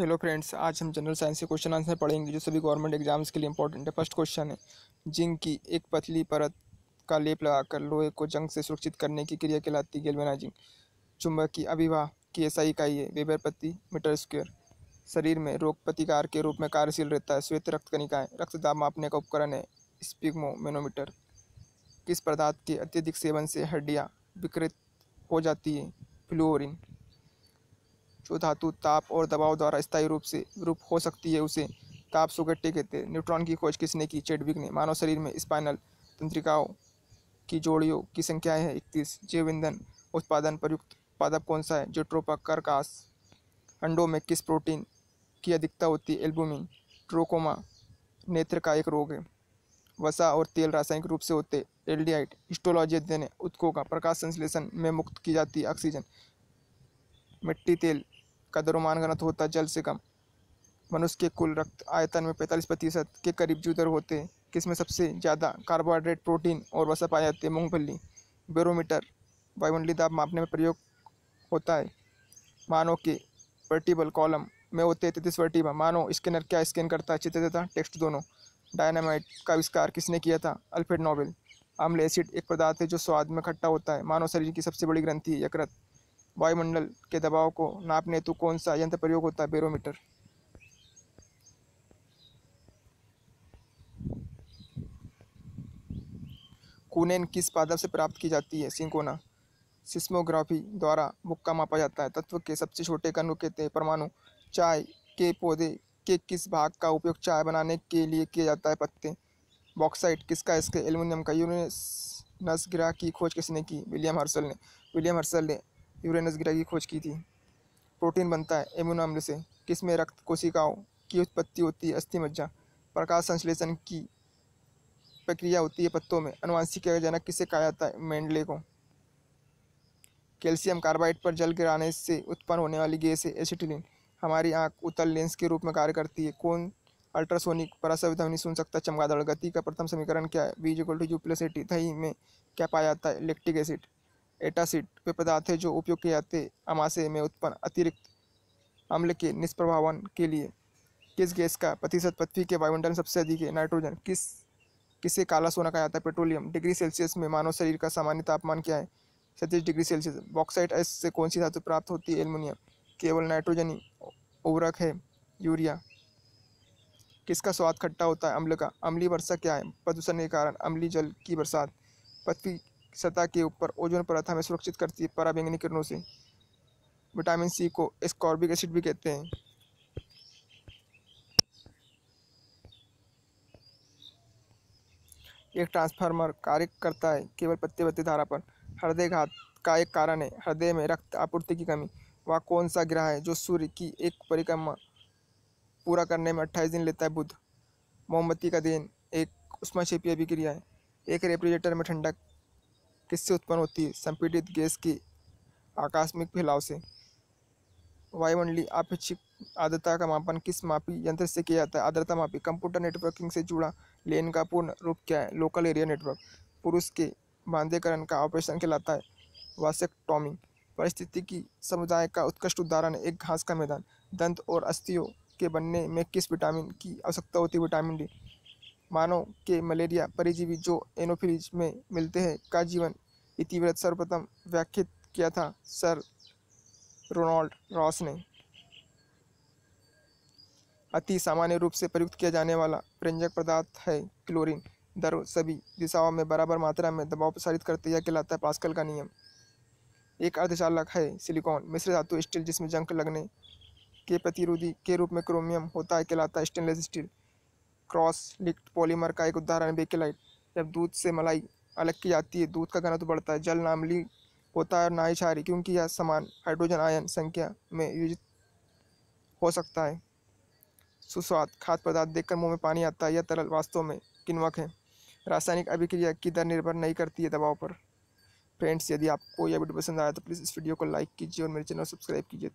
Hello friends आज हम general science के क्वेश्चन आंसर पढ़ेंगे, जो सभी गवर्नमेंट एग्ज़ाम्स के लिए इंपॉर्टेंट है। फ़र्स्ट क्वेश्चन है, जिंक की एक पतली परत का लेप लगाकर लोहे को जंग से सुरक्षित करने की क्रिया कहलाती गैल्वेनाइजिंग चुंबक की अभिवाह की ऐसा इकाई है, वेबर प्रति मीटर स्क्वेयर शरीर में रोग प्रतिकार के रूप में कार्यशील रहता है, श्वेत रक्त कनिकाएँ रक्त दाब मापने का उपकरण है स्पिग्मोमेनोमीटर किस पदार्थ के अत्यधिक सेवन से हड्डियाँ विकृत हो जाती है? फ्लोरिन जो धातु ताप और दबाव द्वारा स्थायी रूप से, रूप हो सकती है उसे। ताप सुगट्टे कहते हैं। न्यूट्रॉन की खोज किसने की? चेडविक ने। मानव शरीर में स्पाइनल तंत्रिकाओं की जोड़ियों की संख्या है इकतीस। जैव ईंधन उत्पादन प्रयुक्त पादप कौन सा है? जो ट्रोपाकरकास अंडों में किस प्रोटीन की अधिकता होती है? एल्बुमिन ट्रोकोमा नेत्र का एक रोग है। वसा और तेल रासायनिक रूप से होते एल्डिहाइड। हिस्टोलॉजी अध्ययन उत्कों का प्रकाश संश्लेषण में मुक्त की जाती है ऑक्सीजन। मिट्टी तेल का द्रव्यमान घनत्व होता है जल से कम। मनुष्य के कुल रक्त आयतन में पैंतालीस प्रतिशत के करीब जुदर होते हैं किसमें सबसे ज़्यादा कार्बोहाइड्रेट, प्रोटीन और वसा पाए जाते हैं? मूंगफली। बैरोमीटर, वायुमंडलीय दाब मापने में प्रयोग होता है। मानव के वर्टिबल कॉलम में होते हैं, तैतीस वर्टिबा मानव स्कैनर क्या स्कैन करता है? चित्र तथा टेक्स्ट दोनों। डायनामाइट का आविष्कार किसने किया था? Alfred Nobel. आम्ल एसिड एक पदार्थ है जो स्वाद में खट्टा होता है। मानव शरीर की सबसे बड़ी ग्रंथि यकृत। वायुमंडल के दबाव को नापने हेतु कौन सा यंत्र प्रयोग होता है? बैरोमीटर। कूनेन किस पादप से प्राप्त की जाती है? सिंकोना। सिस्मोग्राफी द्वारा मुक्का मापा जाता है। तत्व के सबसे छोटे कण हैं परमाणु चाय के पौधे के किस भाग का उपयोग चाय बनाने के लिए किया जाता है? पत्ते। बॉक्साइट किसका इसके एल्यूमिनियम का यूरेनस ग्रह की खोज किसने की? विलियम हर्सल ने। विलियम हर्सल ने यूरेनस ग्रह की खोज की थी। प्रोटीन बनता है एम्यूनो अम्ल से। किसमें रक्त कोशिकाओं की उत्पत्ति होती है? अस्थि मज्जा। प्रकाश संश्लेषण की प्रक्रिया होती है पत्तों में। अनुवांशिक जनक किसे कहा जाता है? मेंडले को। कैल्शियम कार्बाइड पर जल गिराने से उत्पन्न होने वाली गैस है एसिटिलीन। हमारी आँख उत्तल लेंस के रूप में कार्य करती है। कौन अल्ट्रासोनिक परासव ध्वनि सुन सकता चमगादड़ गति का प्रथम समीकरण क्या है? V equal to u plus a t दही में क्या पाया जाता है? इलेक्ट्रिक एसिड एटासिड वे पदार्थ है जो उपयोग किए जाते अमाशय में उत्पन्न अतिरिक्त अम्ल के निष्प्रभावन के लिए। किस गैस का प्रतिशत पृथ्वी के वायुमंडल सबसे अधिक है? नाइट्रोजन। किस, किसे काला सोना कहा जाता है? पेट्रोलियम। डिग्री सेल्सियस में मानव शरीर का सामान्य तापमान क्या है? सैंतीस डिग्री सेल्सियस। बॉक्साइट एस से कौन सी धातु प्राप्त होती है? एल्युमिनियम। केवल नाइट्रोजन ही उर्वरक है। यूरिया। किसका स्वाद खट्टा होता है? अम्ल का। अम्लीय वर्षा क्या है? प्रदूषण के कारण अम्लीय जल की बरसात। पृथ्वी सतह के ऊपर ओजोन परत हमें सुरक्षित करती है पराबैंगनी किरणों से। विटामिन सी को स्कॉर्बिक एसिड भी कहते हैं। एक ट्रांसफार्मर कार्य करता है, केवल प्रतिवर्ती धारा पर। हृदय घात का एक कारण है, हृदय में रक्त आपूर्ति की कमी। वह कौन सा ग्रह है जो सूर्य की एक परिक्रमा पूरा करने में अट्ठाईस दिन लेता है बुध? मोमबत्ती का दिन, एक उष्माक्षेपीय अभिक्रिया है। एक रेफ्रिजरेटर में ठंडक किससे उत्पन्न होती है? संपीड़ित गैस के आकस्मिक फैलाव से। वायुमंडलीय आपेक्षिक आर्द्रता का मापन किस मापी यंत्र से किया जाता है? आर्द्रता मापी, कंप्यूटर नेटवर्किंग से जुड़ा लेन का पूर्ण रूप क्या है? लोकल एरिया नेटवर्क, पुरुष के बांधेकरण का ऑपरेशन कहलाता है। वासेक्टोमी, परिस्थिति की समुदाय का उत्कृष्ट उदाहरण, एक घास का मैदान। दंत और अस्थियों के बनने में किस विटामिन की आवश्यकता होती है? विटामिन डी मानव के मलेरिया परिजीवी जो एनोफिलीज में मिलते हैं का जीवन इतिवृत्त सर्वप्रथम व्याख्यात किया था, सर रोनाल्ड रॉस ने। अति सामान्य रूप से प्रयुक्त किया जाने वाला व्यंजक पदार्थ है क्लोरीन। दर सभी दिशाओं में बराबर मात्रा में दबाव प्रसारित करते यह कहलाता है पास्कल का नियम। एक अर्धचालक है सिलिकॉन, मिश्र धातु स्टील जिसमें जंक लगने के प्रतिरोधी के रूप में क्रोमियम होता है, कहलाता है stainless steel. Cross linked polymer का एक उदाहरण बेकेलाइट जब दूध से मलाई अलग की जाती है, दूध का घनत्व बढ़ता है, जल नामली होता है और ना ही क्षारी क्योंकि यह समान हाइड्रोजन आयन संख्या में योजित हो सकता है। सुस्वाद, खाद्य पदार्थ देखकर मुँह में पानी आता है, यह तरल वास्तव में किन्वक है। रासायनिक अभिक्रिया की दर निर्भर नहीं करती है दबाव पर। फ्रेंड्स, यदि आपको यह वीडियो पसंद आया तो प्लीज़ इस वीडियो को लाइक कीजिए और मेरे चैनल सब्सक्राइब कीजिए।